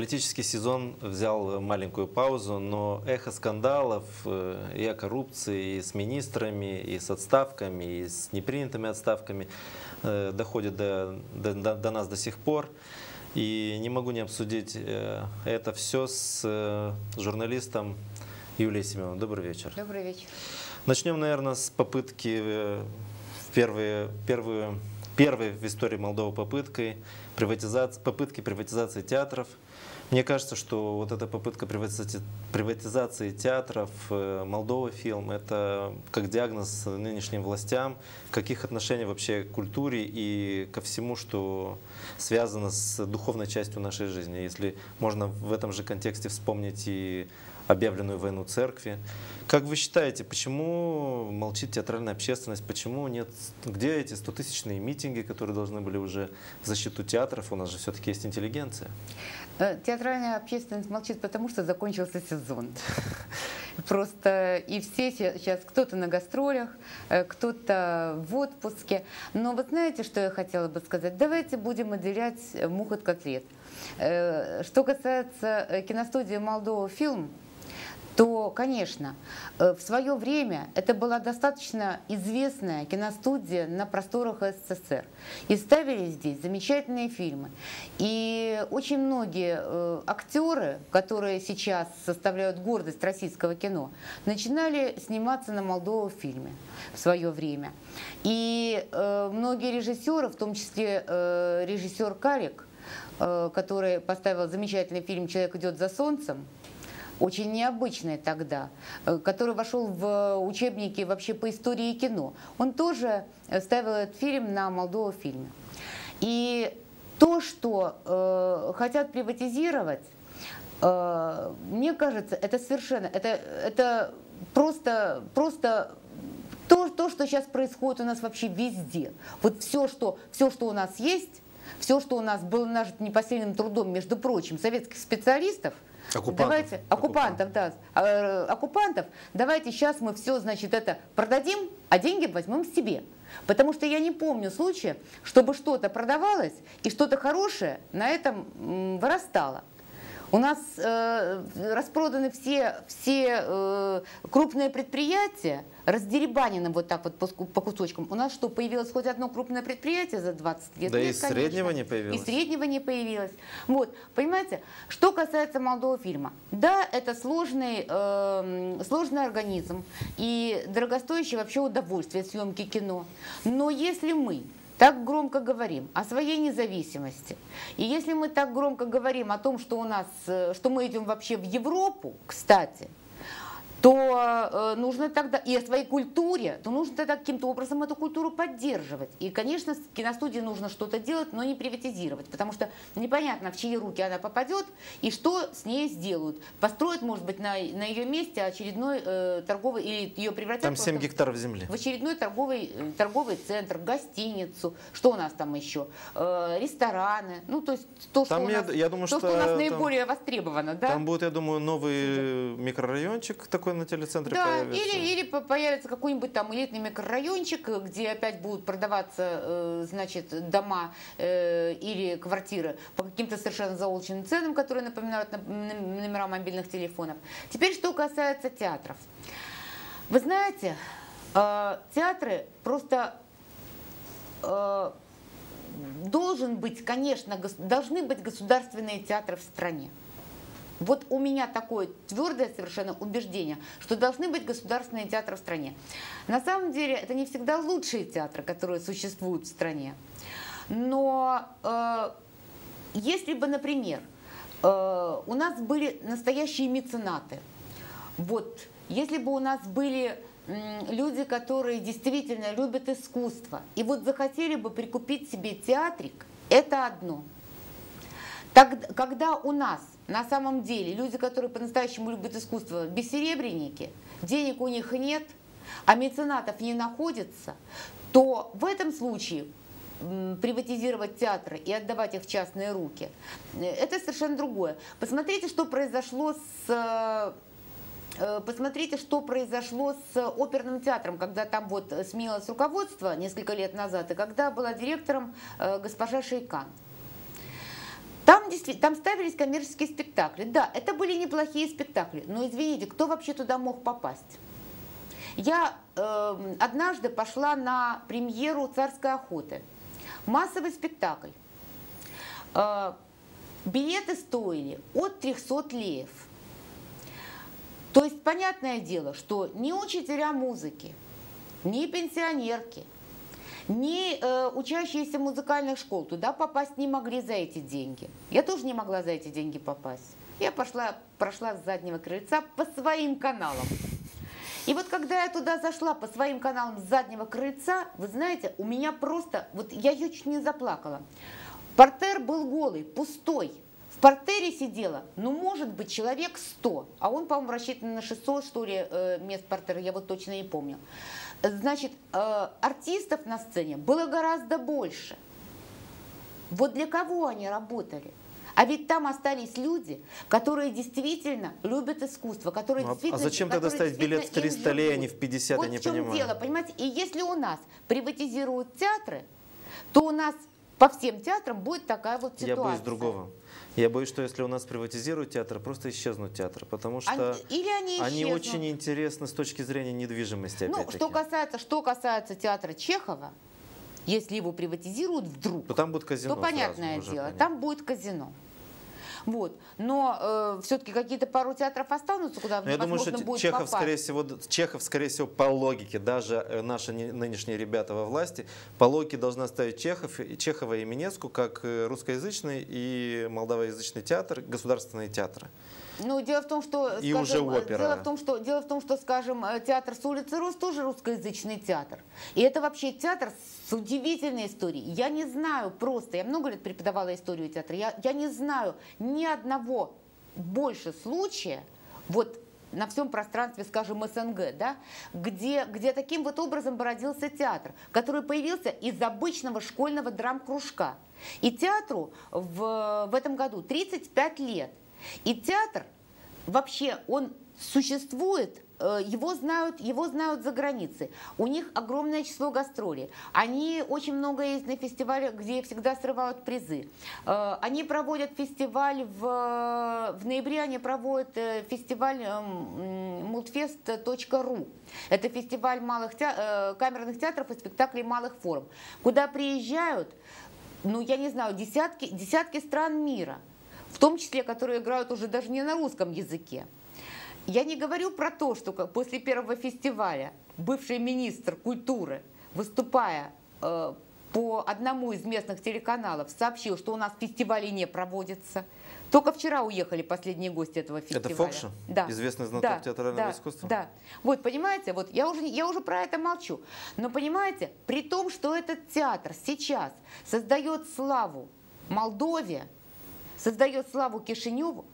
Политический сезон взял маленькую паузу, но эхо скандалов э, и о коррупции, и с министрами, и с отставками, и с непринятыми отставками э, доходит до, до, до нас до сих пор. И не могу не обсудить э, это все с журналистом Юлией Семеновной. Добрый вечер. Добрый вечер. Начнем, наверное, с попытки в первые, первые, первой в истории Молдовы попыткой приватизации, попытки приватизации театров – мне кажется, что вот эта попытка приватизации, театров, э, Молдова фильм, это как диагноз нынешним властям, каких отношений вообще к культуре и ко всему, что связано с духовной частью нашей жизни. Если можно в этом же контексте вспомнить и объявленную войну церкви. Как вы считаете, почему молчит театральная общественность, почему нет, где эти стотысячные митинги, которые должны были уже в защиту театров, у нас же все-таки есть интеллигенция? Э, театральная общественность молчит, потому что закончился сезон. Просто и все сейчас, кто-то на гастролях, э, кто-то в отпуске. Но вы знаете, что я хотела бы сказать? Давайте будем отделять мух от котлет. Э, что касается киностудии «Молдова фильм», то, конечно, э, в свое время это была достаточно известная киностудия на просторах СССР. И ставили здесь замечательные фильмы. И очень многие э, актеры, которые сейчас составляют гордость российского кино, начинали сниматься на Молдову фильме в свое время. И э, многие режиссеры, в том числе режиссер Карик, который поставил замечательный фильм «Человек идет за солнцем», очень необычный тогда, э, который вошел в учебники вообще по истории кино. Он тоже ставил этот фильм на Молдова фильме. И то, что э, хотят приватизировать, э, мне кажется, это совершенно, это, это просто, просто то, то, что сейчас происходит у нас вообще везде. Вот все, что, все, что у нас есть, все, что у нас было нажито непосильным трудом, между прочим, советских специалистов – Оккупантов. Давайте, оккупантов, да, а, оккупантов, давайте сейчас мы все, значит, это продадим, а деньги возьмем себе. Потому что я не помню случая, чтобы что-то продавалось и что-то хорошее на этом вырастало. У нас э, распроданы все, все э, крупные предприятия, раздеребанены вот так вот по, по кусочкам. У нас что, появилось хоть одно крупное предприятие за 20 лет? Да Нет, и конечно. среднего не появилось. И среднего не появилось. Вот, понимаете, что касается молодого фильма. Да, это сложный, э, сложный организм и дорогостоящее вообще удовольствие съемки кино. Но если мы так громко говорим о своей независимости, и если мы так громко говорим о том, что у нас, э, что мы идем вообще в Европу, кстати, то э, нужно тогда и о своей культуре, то нужно тогда каким-то образом эту культуру поддерживать. И, конечно, киностудии нужно что-то делать, но не приватизировать, потому что непонятно, в чьи руки она попадет и что с ней сделают. Построят, может быть, на, на ее месте очередной э, торговый, или ее превратят там 7 гектаров земли. в очередной торговый, э, торговый центр, гостиницу, что у нас там еще, э, рестораны, ну, то есть то, там что, я, у нас, я думаю, то, что, что у нас там, наиболее востребовано. Да? Там будет, я думаю, новый микрорайончик такой, такой на телецентре да, появится. Или, или появится какой-нибудь там элитный микрорайончик, где опять будут продаваться, э, значит, дома э, или квартиры по каким-то совершенно заолоченным ценам, которые напоминают номера мобильных телефонов. Теперь, что касается театров. Вы знаете, э, театры просто должен быть, конечно, должны быть государственные театры в стране. Вот у меня такое твердое совершенно убеждение, что должны быть государственные театры в стране. На самом деле это не всегда лучшие театры, которые существуют в стране. Но э, если бы, например, э, у нас были настоящие меценаты, вот, если бы у нас были люди, которые действительно любят искусство, и вот захотели бы прикупить себе театрик, это одно. Так, когда у нас на самом деле люди, которые по-настоящему любят искусство, бессеребренники, денег у них нет, а меценатов не находится, то в этом случае приватизировать театры и отдавать их в частные руки, э, это совершенно другое. Посмотрите, что произошло с э, Посмотрите, что произошло с оперным театром, когда там вот сменилось руководство несколько лет назад, и когда была директором э, госпожа Шейкан. Там, там ставились коммерческие спектакли. Да, это были неплохие спектакли, но извините, кто вообще туда мог попасть? Я э, однажды пошла на премьеру «Царской охоты». Массовый спектакль. Э, билеты стоили от 300 леев. То есть, понятное дело, что ни учителя музыки, ни пенсионерки, ни э, учащиеся музыкальных школ туда попасть не могли за эти деньги. Я тоже не могла за эти деньги попасть. Я пошла, прошла с заднего крыльца по своим каналам. И вот когда я туда зашла по своим каналам с заднего крыльца, вы знаете, у меня просто, вот я чуть не заплакала. Портер был голый, пустой. В портере сидело, ну, может быть, человек 100, а он, по-моему, рассчитан на 600, что ли, э, мест портера, я вот точно не помню. Значит, э, артистов на сцене было гораздо больше. Вот для кого они работали? А ведь там остались люди, которые действительно любят искусство, которые Ну, а- действительно... а зачем тогда ставить билет в действительно 300 им лей, а не в 50, вот я не в чем понимаю. дело, понимаете? И если у нас приватизируют театры, то у нас по всем театрам будет такая вот ситуация. Я боюсь другого. Я боюсь, что если у нас приватизируют театр, просто исчезнут театры, потому что Они- или они они очень интересны с точки зрения недвижимости, Ну, что касается, что касается театра Чехова, если его приватизируют вдруг, То там будет казино то сразу, понятное уже дело, понятно. там будет казино. Вот. Но все-таки какие-то пару театров останутся, куда Но я думаю, что будет Чехов, попасть. скорее всего, Чехов, скорее всего, по логике, даже э, наши не- нынешние ребята во власти, по логике должна ставить Чехов, Чехова и Минеску как э, русскоязычный и молдавоязычный театр, государственные театры. Ну, дело в том, что, И скажем, уже опера. Дело в том, что, дело в том, что, скажем, э, театр с улицы Рус тоже русскоязычный театр. И это вообще театр с удивительной историей. Я не знаю просто, я много лет преподавала историю театра, я, я не знаю ни одного больше случая, вот на всем пространстве, скажем, СНГ, да, где, где таким вот образом бы родился театр, который появился из обычного школьного драм-кружка. И театру в, в этом году 35 лет. И театр вообще, он существует, э, его знают, его знают за границей. У них огромное число гастролей. Они очень много есть на фестивале, где всегда срывают призы. Э, Они проводят фестиваль в, в ноябре, они проводят э, фестиваль multfest.ru. Это фестиваль малых те- э, камерных театров и спектаклей малых форм, куда приезжают, ну я не знаю, десятки, десятки стран мира в том числе, которые играют уже даже не на русском языке. Я не говорю про то, что после первого фестиваля бывший министр культуры, выступая э, по одному из местных телеканалов, сообщил, что у нас фестивали не проводятся. Только вчера уехали последние гости этого фестиваля. Фокша? Да. Известный знаток Да, театрального да, искусства? Да. Вот, понимаете, вот я уже, я уже про это молчу. Но понимаете, при том, что этот театр сейчас создает славу Молдове, создает славу Кишиневу,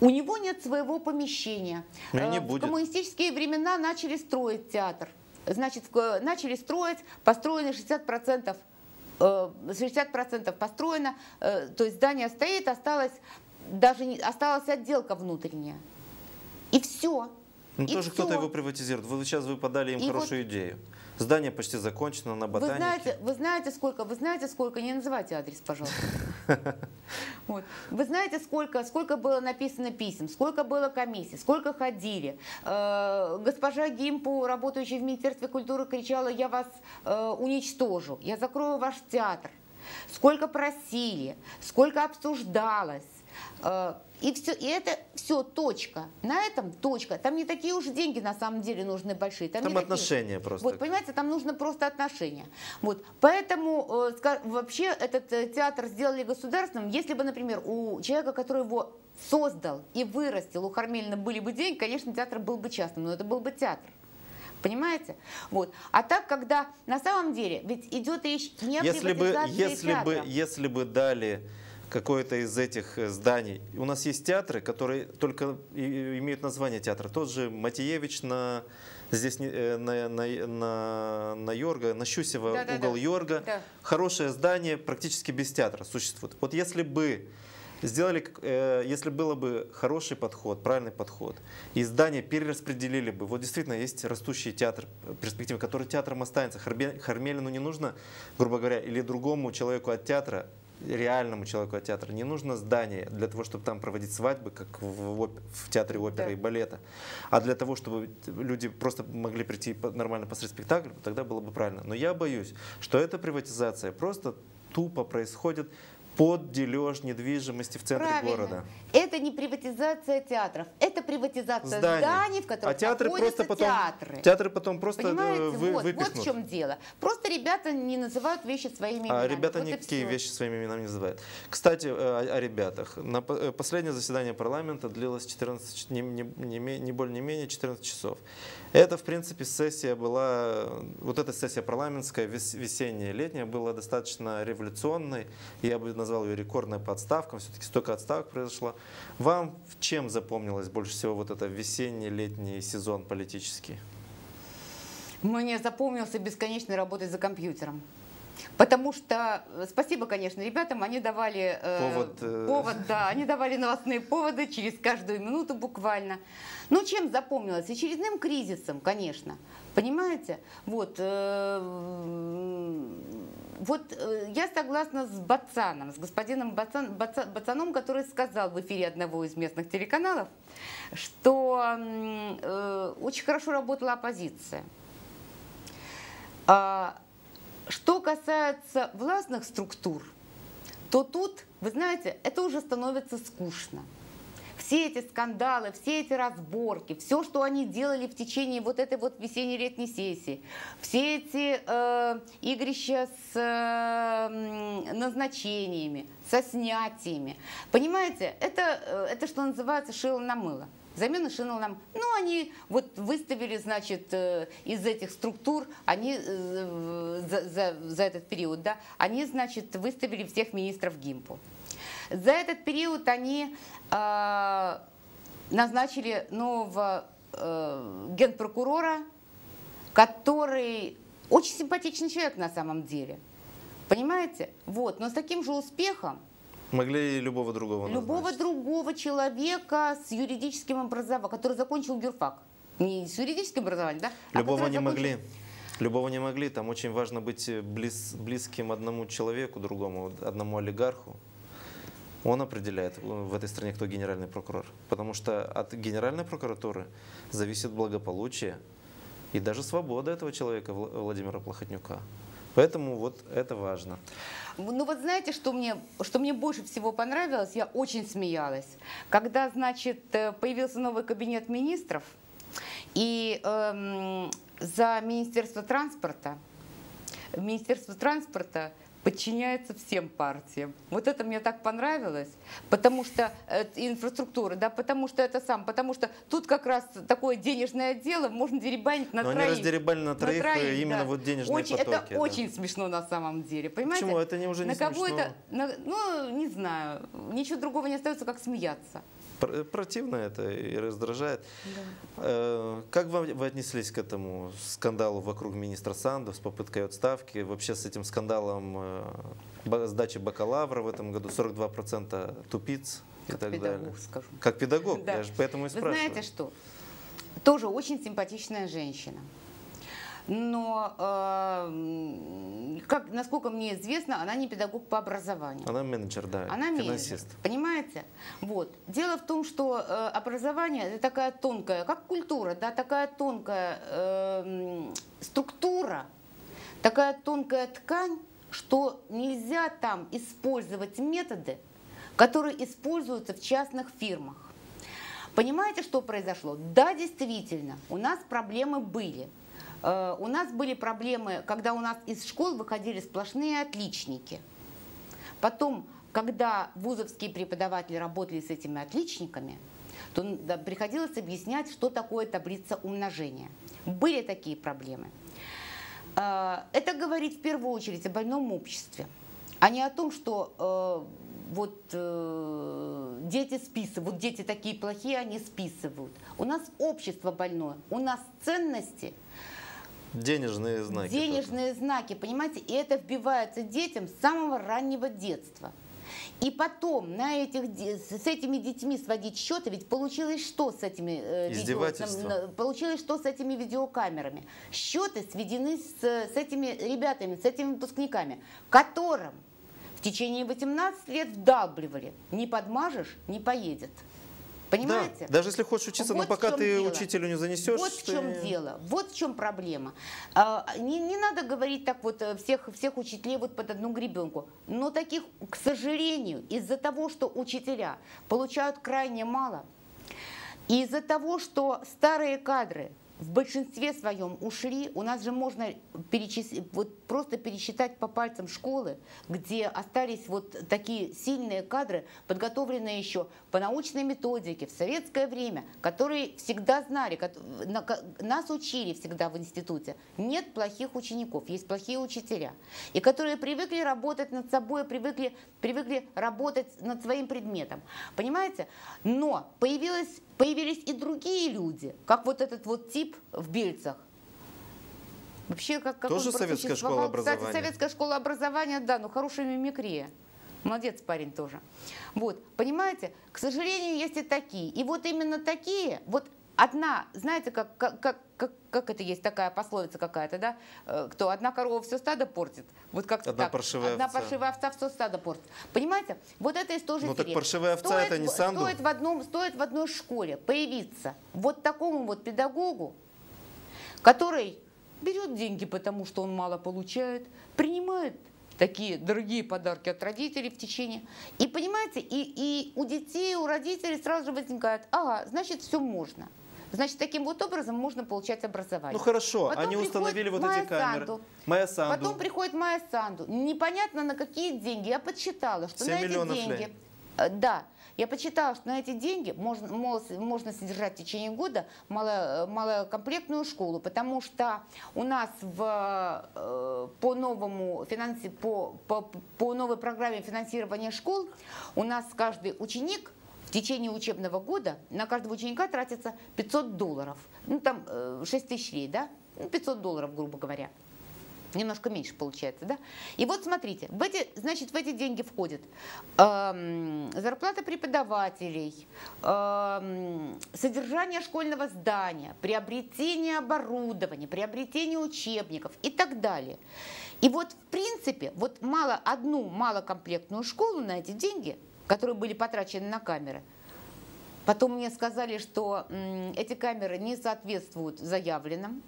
у него нет своего помещения. Ну и не Э, В будет. коммунистические времена начали строить театр. Значит, в- начали строить, построены 60%, э, 60% построено, э, то есть здание стоит, осталось даже не, осталась отделка внутренняя. И все. Ну, И тоже кто-то его приватизирует. Вы сейчас вы подали им И хорошую идею. Здание почти закончено на Вы ботанике. знаете, вы знаете, сколько, вы знаете, сколько, не называйте адрес, пожалуйста. Вот. Вы знаете, сколько, сколько было написано писем, сколько было комиссий, сколько ходили. Э, госпожа Гимпу, работающая в Министерстве культуры, кричала, я вас э, уничтожу, я закрою ваш театр. Сколько просили, сколько обсуждалось. Э, И, все, и это все точка. На этом точка. Там не такие уж деньги на самом деле нужны большие. Там такие- отношения просто. Вот, понимаете, там нужно просто отношения. Вот, поэтому э, вообще этот э, театр сделали государственным. Если бы, например, у человека, который его создал и вырастил, у Хармелина были бы деньги, конечно, театр был бы частным, но это был бы театр. Понимаете? Вот. А так, когда на самом деле, ведь идет речь не о Если бы, если бы, если бы дали какое-то из этих э, зданий. У нас есть театры, которые только имеют название театра. Тот же Матиевич на здесь э, на, на, на, на Йорга, на Щусева, Да-да-да. угол Йорга. Да. Хорошее здание практически без театра существует. Вот если бы сделали, э, если было бы хороший подход, правильный подход, и здание перераспределили бы, вот действительно есть растущий театр перспективы, который театром останется. Хармелину не нужно, грубо говоря, или другому человеку от театра реальному человеку от театра не нужно здание для того, чтобы там проводить свадьбы, как в, оп- в театре оперы Да. и балета, а для того, чтобы люди просто могли прийти нормально посмотреть спектакль, тогда было бы правильно. Но я боюсь, что эта приватизация просто тупо происходит под дележ недвижимости в центре Правильно. города. Это не приватизация театров, это приватизация Зданий. зданий, в которых А театры просто потом, театры. театры потом просто э, Понимаете, вы- вот, вот выпихнут. в чем дело. Просто ребята не называют вещи своими именами. А ребята Вот никакие вещи своими именами не называют. Кстати, э, о, о ребятах. На э, последнее заседание парламента длилось 14, ч- не, не, не не более не менее 14 часов. Это, в принципе, сессия была, вот эта сессия парламентская, вес- весенняя, летняя, была достаточно революционной. Я бы назвал ее рекордной по отставкам. Все-таки столько отставок произошло. Вам чем запомнилось больше всего вот это весенний-летний сезон политический? Мне запомнился бесконечной работой за компьютером. Потому что, э, спасибо, конечно, ребятам, они давали э, Повод, э. повод, да, они давали новостные поводы через каждую минуту буквально. Ну, чем запомнилось? Очередным кризисом, конечно. Понимаете? Вот, э, вот э, я согласна с Бацаном, с господином Бацан, Баца- Бацаном, который сказал в эфире одного из местных телеканалов, что э, очень хорошо работала оппозиция. А, что касается властных структур, то тут, вы знаете, это уже становится скучно. Все эти скандалы, все эти разборки, все, что они делали в течение вот этой вот весенне-летней сессии, все эти э, игрища с э, назначениями, со снятиями, понимаете, это, э, это что называется шило на мыло. Замена шина нам, ну, они вот выставили, значит, э, из этих структур, они э, за, за, за этот период, да, они, значит, выставили всех министров ГИМПу. За этот период они э, назначили нового э, генпрокурора, который очень симпатичный человек на самом деле. Понимаете? Вот. Но с таким же успехом Могли и любого другого любого назначить. другого человека с юридическим образованием, который закончил юрфак. Не с юридическим образованием, да? а Любого который не закончил- могли. Любого не могли. Там очень важно быть э, близ- близким одному человеку, другому, одному олигарху. Он определяет э, в этой стране, кто генеральный прокурор. Потому что от генеральной прокуратуры зависит благополучие и даже свобода этого человека, Вла- Владимира Плохотнюка. Поэтому вот это важно. Ну вот знаете, что мне, что мне больше всего понравилось? Я очень смеялась. Когда, значит, э, появился новый кабинет министров, и эм, за Министерство транспорта, Министерство транспорта подчиняется всем партиям. Вот это мне так понравилось, потому что э, инфраструктура, да, потому что это сам, потому что тут как раз такое денежное дело, можно деребанить на Но они троих. раздеребали на троих, э, именно да. вот денежные очень, потоки. Это да. очень смешно на самом деле, понимаете? Почему? Это не уже не на кого смешно. это, на- ну, не знаю, ничего другого не остается, как смеяться. Пр- Противно это и раздражает. Э, Как вам, вы отнеслись к этому скандалу вокруг министра Санду с попыткой отставки? Вообще с этим скандалом э, сдачи бакалавра в этом году 42% тупиц и Как так педагог, далее. скажу. Как педагог, Да. я же поэтому и Вы спрашиваю. знаете что? Тоже очень симпатичная женщина. Но, э, как, насколько мне известно, она не педагог по образованию. Она менеджер, да, Она менеджер, финансист. понимаете? Вот. Дело в том, что э, образование это такая тонкая, как культура, да, такая тонкая э, структура, такая тонкая ткань, что нельзя там использовать методы, которые используются в частных фирмах. Понимаете, что произошло? Да, действительно, у нас проблемы были. Э, У нас были проблемы, когда у нас из школ выходили сплошные отличники. Потом, когда вузовские преподаватели работали с этими отличниками, то приходилось объяснять, что такое таблица умножения. Были такие проблемы. Э, Это говорит в первую очередь о больном обществе, а не о том, что э, вот э, дети списывают, дети такие плохие, они списывают. У нас общество больное, у нас ценности Денежные знаки. денежные знаки, понимаете, и это вбивается детям с самого раннего детства. И потом на этих, с этими детьми сводить счеты, ведь получилось что с этими э, видео- получилось что с этими видеокамерами? Счеты сведены с, с этими ребятами, с этими выпускниками, которым в течение 18 лет вдалбливали. Не подмажешь, не поедет. Понимаете? Да, даже если хочешь учиться, Вот но пока ты дело. учителю не занесешь. Вот в ты- чем дело, вот в чем проблема. А, не, не надо говорить так вот э, всех, всех учителей вот под одну гребенку. Но таких, к сожалению, из-за того, что учителя получают крайне мало, из-за того, что старые кадры в большинстве своем ушли, у нас же можно перечис- вот просто пересчитать по пальцам школы, где остались вот такие сильные кадры, подготовленные еще по научной методике в советское время, которые всегда знали, нас учили всегда в институте. Нет плохих учеников, есть плохие учителя. И которые привыкли работать над собой, привыкли, привыкли работать над своим предметом. Понимаете? Но появилось, появились и другие люди, как вот этот вот тип в Бельцах. Вообще, как, как Тоже он советская школа просуществовал. Кстати, образования. советская школа образования, да, ну хорошая мимикрия. Молодец парень тоже. Вот, понимаете, к сожалению, есть и такие. И вот именно такие, вот одна, знаете, как, как, как, как, как это есть такая пословица какая-то, да? Э, Кто одна корова все стадо портит. Вот как Одна так. паршивая Одна овца. паршивая овца все стадо портит. Понимаете? Вот это из той же Ну так паршивая овца Стоит это не Санду. Стоит в, одном, стоит в одной школе появиться вот такому вот педагогу, который берет деньги, потому что он мало получает, принимает такие дорогие подарки от родителей в течение. И понимаете, и, и у детей, у родителей сразу же возникает, ага, значит, все можно. Значит, таким вот образом можно получать образование. Ну хорошо, Потом они установили вот эти камеры. Санду. Майя Санду. Потом приходит Майя Санду. Непонятно на какие деньги. Я подсчитала, что 7 на эти деньги... лей. Э, Да, я подсчитала, что на эти деньги можно, можно содержать в течение года мало, э, малокомплектную школу, потому что у нас в, э, по, новому финанси, по, по, по новой программе финансирования школ у нас каждый ученик течение учебного года на каждого ученика тратится 500 долларов. Ну, там э, 6 тысяч лей, да? Ну, 500 долларов, грубо говоря. Немножко меньше получается, да? И вот смотрите, в эти, значит, в эти деньги входит эм, зарплата преподавателей, эм, содержание школьного здания, приобретение оборудования, приобретение учебников и так далее. И вот, в принципе, вот мало одну малокомплектную школу на эти деньги, которые были потрачены на камеры, Потом мне сказали, что эти камеры не соответствуют заявленным.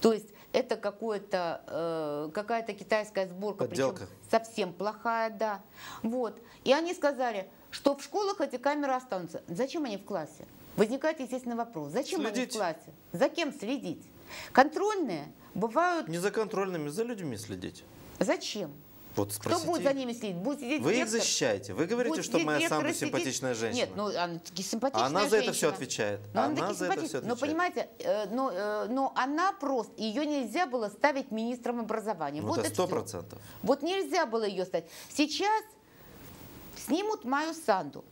То есть это какое-то, э, какая-то китайская сборка, причем Подделка. совсем плохая, да. Вот. И они сказали, что в школах эти камеры останутся. Зачем они в классе? Возникает естественный вопрос. Зачем они в Следить. классе? За кем следить? Контрольные бывают... Не за контрольными, за людьми следить. Зачем? Вот Кто спросите. будет за ними следить? Будет сидеть Вы их защищаете. Вы говорите, Будет что моя и сидеть- симпатичная женщина. Нет, ну она симпатичная она за это все женщина. отвечает. Но она, она за это все Но отвечает. понимаете, э, но, э, но она просто, ее нельзя было ставить министром образования. Ну вот это сто процентов. Вот нельзя было ее ставить. Сейчас снимут Маю Санду.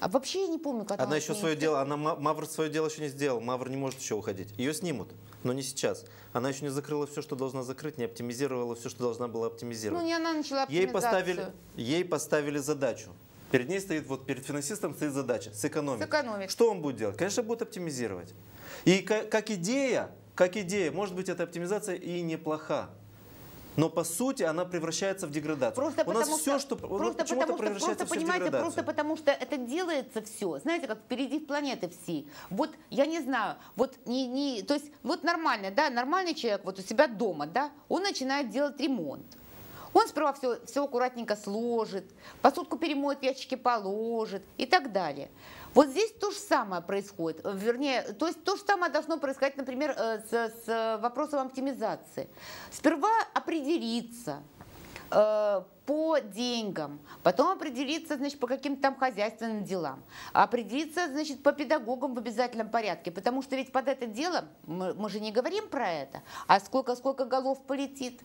А вообще я не помню, когда Она он еще свое дело, она Ма- Мавр свое дело еще не сделал. Мавр не может еще уходить. Ее снимут, но не сейчас. Она еще не закрыла все, что должна закрыть, не оптимизировала все, что должна была оптимизировать. Ну, не она начала ей поставили, ей поставили задачу. Перед ней стоит, вот перед финансистом стоит задача сэкономить. Сэкономить. Что он будет делать? Конечно, будет оптимизировать. И ка- как идея, как идея, может быть, эта оптимизация и неплоха. Но по сути она превращается в деградацию. Просто У нас потому все, что, что, просто почему-то потому что, просто все понимаете, просто потому что это делается все, знаете, как впереди планеты всей. Вот я не знаю, вот не, не, то есть вот нормально, да, нормальный человек вот у себя дома, да, он начинает делать ремонт. Он сперва все, все аккуратненько сложит, посудку перемоет, в ящики положит и так далее. Вот здесь то же самое происходит. Э, Вернее, то есть то же самое должно происходить, например, э, с, с вопросом оптимизации. Сперва определиться, э, по деньгам, потом определиться, значит, по каким-то там хозяйственным делам, определиться, значит, по педагогам в обязательном порядке, потому что ведь под это дело, мы, мы же не говорим про это, а сколько, сколько голов полетит.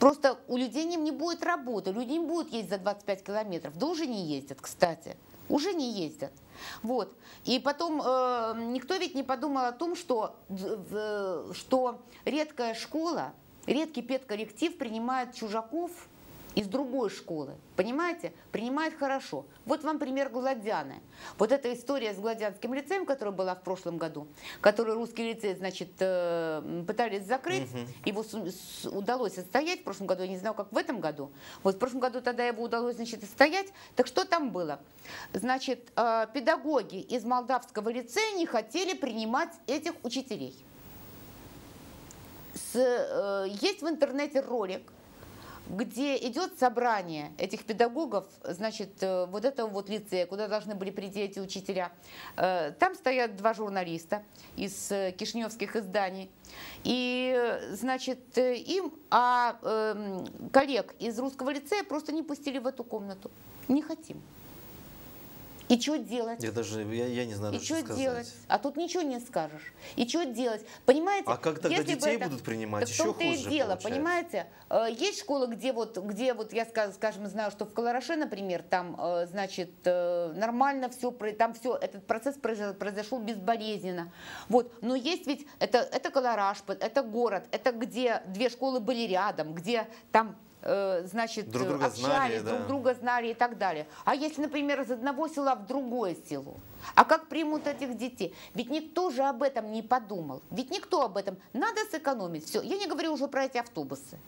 Просто у людей не, будет работы, люди не будут ездить за 25 километров, да уже не ездят, кстати, уже не ездят. Вот. И потом э, никто ведь не подумал о том, что, в- что редкая школа, редкий педколлектив принимает чужаков из другой школы, понимаете, принимает хорошо. Вот вам пример Гладианы. Вот эта история с Гладианским лицеем, которая была в прошлом году, который русский лицей, значит, э, пытались закрыть, угу. его удалось отстоять в прошлом году, я не знаю, как в этом году. Вот в прошлом году тогда его удалось, значит, отстоять. Так что там было? Значит, э, педагоги из молдавского лицея не хотели принимать этих учителей. С, э, есть в интернете ролик, где идет собрание этих педагогов, значит, э, вот этого вот лицея, куда должны были прийти эти учителя. Э, там стоят два журналиста из э, кишневских изданий. И, значит, им, а э, коллег из русского лицея просто не пустили в эту комнату. Не хотим. И что делать? Я даже, я, я не знаю, И что сказать. делать? А тут ничего не скажешь. И что делать? Понимаете? А как тогда если детей это, будут принимать? Так Еще хуже и дело, получается. понимаете? Э, есть школы, где вот, где вот я, скажем, знаю, что в Колораше, например, там, э, значит, э, нормально все, там все, этот процесс произошел безболезненно. Вот, но есть ведь, это, это Колораж, это город, это где две школы были рядом, где там значит, друг друга общались, знали, друг да. друга знали и так далее. А если, например, из одного села в другое село? А как примут этих детей? Ведь никто же об этом не подумал. Ведь никто об этом. Надо сэкономить. Все. Я не говорю уже про эти автобусы.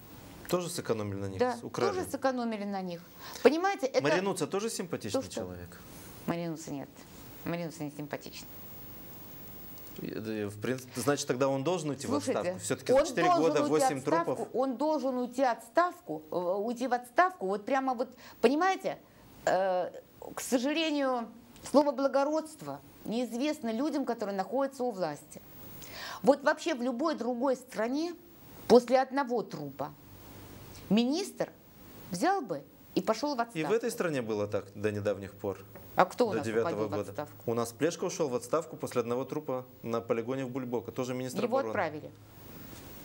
Тоже сэкономили на них? Да, украли. тоже сэкономили на них. Понимаете, это... Маринуца тоже симпатичный То, что... человек? Маринуца нет. Маринуца не симпатичный. В принципе, значит, тогда он должен уйти Слушайте, в отставку. Все-таки за 4 года 8 отставку, трупов. Он должен уйти отставку, э, уйти в отставку. Вот прямо вот, понимаете, э, к сожалению, слово благородство неизвестно людям, которые находятся у власти. Вот вообще в любой другой стране после одного трупа министр взял бы и пошел в отставку. И в этой стране было так до недавних пор. А кто у нас девятого года? в отставку? У нас Плешка ушел в отставку после одного трупа на полигоне в Бульбока, тоже министр Его обороны. отправили.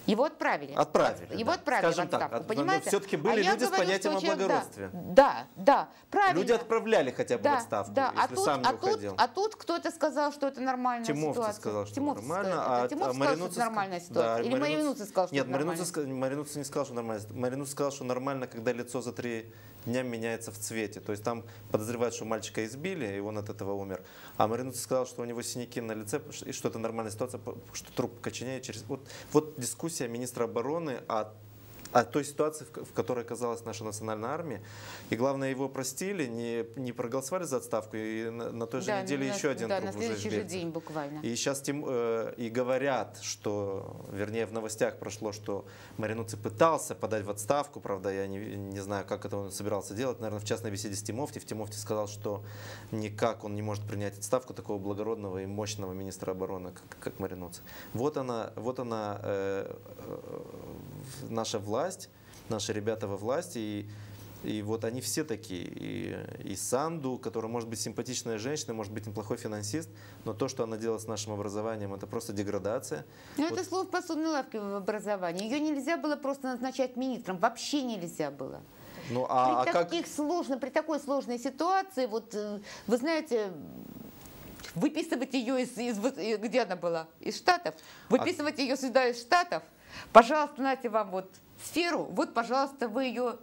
Его отправили. Отправили. Его да. отправили Скажем в отставку, так, от- понимаете? все-таки были а люди я с говорю, понятием что о человек- благородстве. Да, да, правильно. Люди отправляли хотя бы да, в отставку, да. если а тут, сам не а тут, уходил. а тут кто-то сказал, что это нормальная Тимофти ситуация. сказал, что Тимофти нормально, сказал, а, Тимофти а сказал, что это нормальная ситуация. Или Маринуца- Маринуца сказал, что Нет, это нормально. ска- Маринуца не сказал, что нормально. Маринуца сказал, что нормально, когда лицо за три дня меняется в цвете. То есть там подозревают, что мальчика избили, и он от этого умер. А Маринуца сказал, что у него синяки на лице, и что это нормальная ситуация, что труп коченеет через... Вот, вот дискуссия министра обороны о о той ситуации, в которой оказалась наша национальная армия. И главное, его простили, не, не проголосовали за отставку, и на, на той же Да, неделе на- еще один да, труп на уже следующий же избился. день буквально. И сейчас тем, э, и говорят, что, вернее, в новостях прошло, что Маринуци пытался подать в отставку, правда, я не, не знаю, как это он собирался делать, наверное, в частной беседе с Тимофти. В Тимофти сказал, что никак он не может принять отставку такого благородного и мощного министра обороны, как, как Маринуци. Вот она, вот она э, э, наша власть, наши ребята во власти, и и вот они все такие. И, и Санду, которая может быть симпатичная женщина, может быть неплохой финансист, но то, что она делает с нашим образованием, это просто деградация. Ну, Вот это слово в посудной лавке в образовании. Ее нельзя было просто назначать министром. Вообще нельзя было. Ну, а, при а как... таких сложно, при такой сложной ситуации, вот э, вы знаете, выписывать ее из, из где она была, из Штатов, выписывать ее сюда из Штатов, пожалуйста, нате вам вот сферу, вот, пожалуйста, вы ее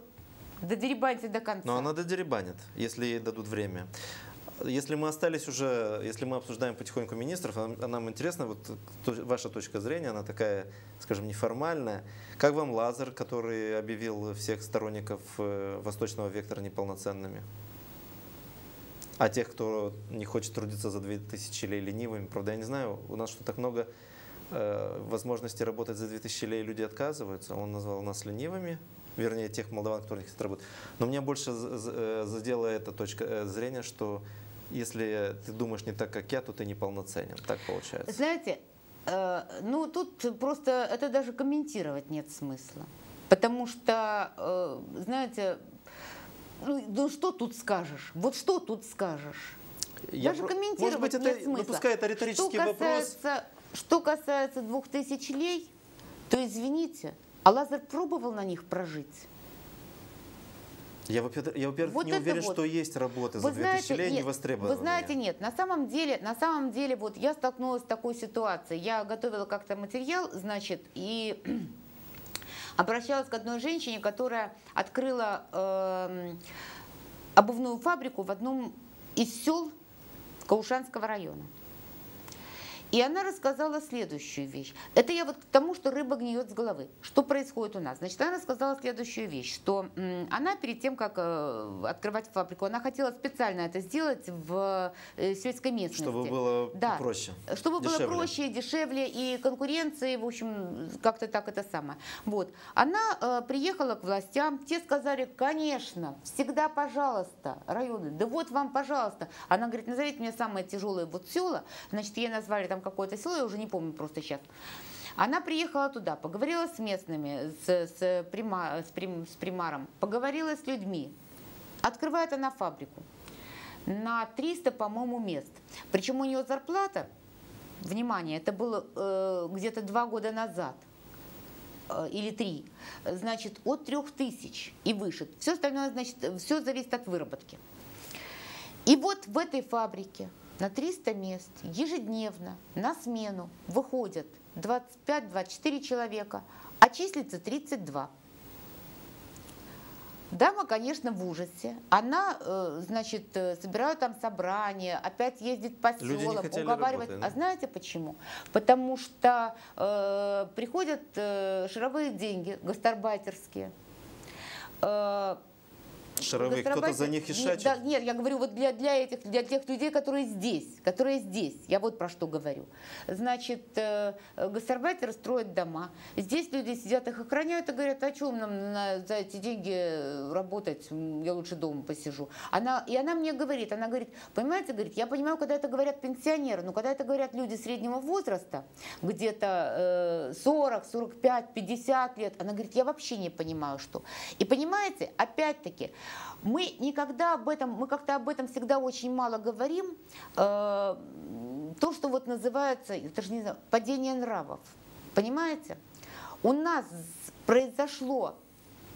додеребаните до конца. Но она додеребанит, если ей дадут время. Если мы остались уже, если мы обсуждаем потихоньку министров, а а нам интересно, вот ваша точка зрения, она такая, скажем, неформальная. Как вам Лазер, который объявил всех сторонников э, восточного вектора неполноценными? А тех, кто не хочет трудиться за 2000 лей ленивыми, правда, я не знаю, у нас что так много э, возможностей работать за 2000 лей, люди отказываются. Он назвал нас ленивыми, вернее, тех молдаван, которые не хотят работать. Но меня больше э, задела эта точка э, зрения, что если ты думаешь не так, как я, то ты неполноценен. Так получается. Знаете, ну тут просто это даже комментировать нет смысла. Потому что, знаете, ну, ну что тут скажешь? Вот что тут скажешь? Я Даже про- комментировать Может быть, нет это, смысла. ну, пускай это риторический что вопрос. Что касается двух тысяч лей, то извините, а Лазарь пробовал на них прожить. Я, во-первых, я, во-первых, Вот не уверен, вот. что есть работы за Вы 2000 знаете, лей не нет, востребованные. Вы знаете, нет, на самом деле, на самом деле, вот я столкнулась с такой ситуацией. Я готовила как-то материал, значит, и обращалась к одной женщине, которая открыла э, обувную фабрику в одном из сел Каушанского района. И она рассказала следующую вещь. Это я вот к тому, что рыба гниет с головы. Что происходит у нас? Значит, она рассказала следующую вещь, что она перед тем, как э, открывать фабрику, она хотела специально это сделать в э, сельской местности. Чтобы было да. проще. Чтобы дешевле. было проще, дешевле и конкуренции, в общем, как-то так это самое. Вот. Она э, приехала к властям, те сказали, конечно, всегда пожалуйста, районы, да вот вам, пожалуйста. Она говорит, назовите мне самые тяжелые вот села, значит, ей назвали там какое-то село, я уже не помню просто сейчас. Она приехала туда, поговорила с местными, с, с, прима, с, прим, с примаром, поговорила с людьми. Открывает она фабрику на 300, по-моему, мест. Причем у нее зарплата, внимание, это было э, где-то два года назад, э, или три, значит, от трех тысяч и выше. Все остальное, значит, все зависит от выработки. И вот в этой фабрике на 300 мест ежедневно на смену выходят 25-24 человека, а числится 32. Дама, конечно, в ужасе. Она, э, значит, э, собирает там собрания, опять ездит по селам, уговаривает. Работать, да? А знаете почему? Потому что э, приходят э, шаровые деньги, гастарбайтерские. Э, Шаровые, кто-то за них ишачит? Да, нет, я говорю вот для, для, этих, для тех людей, которые здесь, которые здесь, я вот про что говорю. Значит, э, гастарбайтеры строят дома, здесь люди сидят, их охраняют и говорят, а что нам на, за эти деньги работать, я лучше дома посижу. Она, и она мне говорит, она говорит, понимаете, говорит, я понимаю, когда это говорят пенсионеры, но когда это говорят люди среднего возраста, где-то э, 40, 45, 50 лет, она говорит, я вообще не понимаю, что. И понимаете, опять-таки, мы никогда об этом, мы как-то об этом всегда очень мало говорим. Э, то, что вот называется, это же не знаю, падение нравов. Понимаете? У нас произошло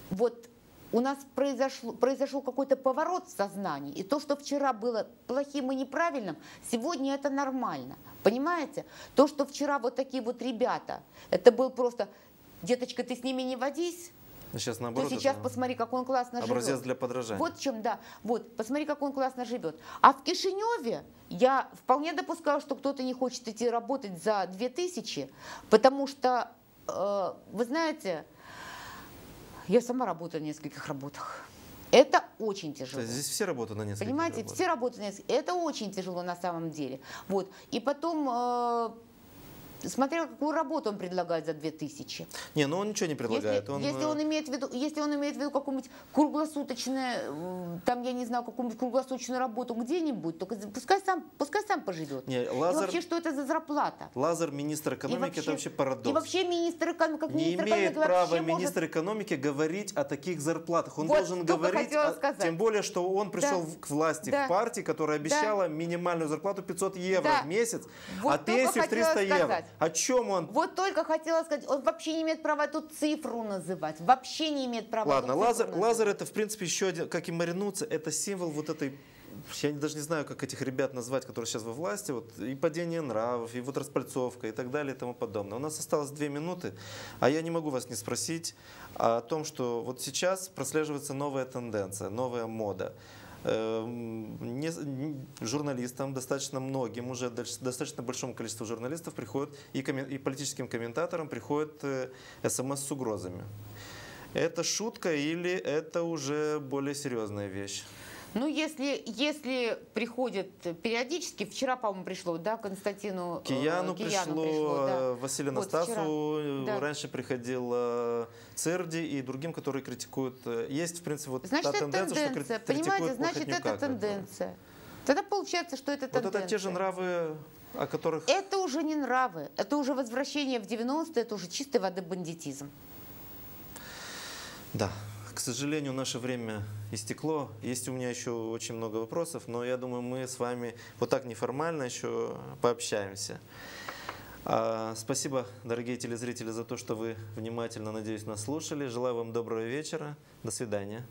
вот у нас произошло, произошел какой-то поворот в сознании, и то, что вчера было плохим и неправильным, сегодня это нормально. Понимаете? То, что вчера вот такие вот ребята, это был просто, деточка, ты с ними не водись, Сейчас наоборот. То сейчас посмотри, как он классно образец живет. для подражания. Вот в чем, да. Вот, посмотри, как он классно живет. А в Кишиневе я вполне допускаю, что кто-то не хочет идти работать за 2000, потому что, э, вы знаете, я сама работаю в нескольких работах. Это очень тяжело. Здесь все работают на нескольких Понимаете, работах. все работают на нескольких. Это очень тяжело на самом деле. Вот. И потом... Э, Смотря какую работу он предлагает за 2000. Не, ну он ничего не предлагает. Если он... Если, он имеет в виду, если он имеет в виду какую-нибудь круглосуточную, там, я не знаю, какую-нибудь круглосуточную работу где-нибудь, только пускай сам, пускай сам поживет. Не, Лазар... И вообще, что это за зарплата? Лазар, министр экономики, вообще, это вообще парадокс. И вообще министр экономики, как Не министр имеет экономики, права может... министр экономики говорить о таких зарплатах. Он вот должен говорить, о... сказать. тем более, что он пришел да. к власти да. в партии, которая обещала да. минимальную зарплату 500 евро да. в месяц, вот а пенсию в 300 сказать. евро. О чем он? Вот только хотела сказать, он вообще не имеет права эту цифру называть. Вообще не имеет права Ладно, лазер, называть. лазер это, в принципе, еще один, как и маринуться, это символ вот этой я даже не знаю, как этих ребят назвать, которые сейчас во власти, вот и падение нравов, и вот распальцовка и так далее и тому подобное. У нас осталось две минуты, а я не могу вас не спросить о том, что вот сейчас прослеживается новая тенденция, новая мода. Эм, не, журналистам, достаточно многим, уже достаточно большому количеству журналистов приходят, и, и политическим комментаторам приходят э, смс с угрозами. Это шутка или это уже более серьезная вещь? Ну, если, если приходит периодически, вчера, по-моему, пришло, да, Константину э, Кияну, Кияну пришло, пришло да. Василию вот Настасу, да. раньше приходил э, Церди и другим, которые критикуют. Э, есть, в принципе, вот значит, та тенденция, тенденция, что понимаете, значит, это тенденция. Тогда получается, что это тенденция. Вот это те же нравы, о которых... Это уже не нравы, это уже возвращение в 90-е, это уже чистой воды бандитизм. Да, к сожалению, наше время истекло. Есть у меня еще очень много вопросов, но я думаю, мы с вами вот так неформально еще пообщаемся. А, спасибо, дорогие телезрители, за то, что вы внимательно, надеюсь, нас слушали. Желаю вам доброго вечера. До свидания.